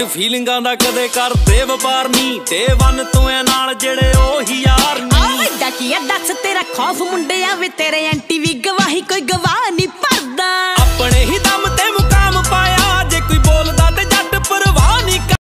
ਝੂਠ ਫੀਲਿੰਗਾਂ ਦਾ ਕਦੇ ਕਰਦੇ ਵਪਾਰ ਨਹੀਂ। ਤੇ ਵਨ ਤੂੰ ਐ ਨਾਲ ਜਿਹੜੇ ਉਹੀ ਯਾਰ ਆ ਵੱਡਾ ਕੀ ਆ, ਦੱਸ ਤੇਰਾ ਖੌਫ ਮੁੰਡਿਆ ਵੀ, ਤੇਰੇ ਐਂਟੀ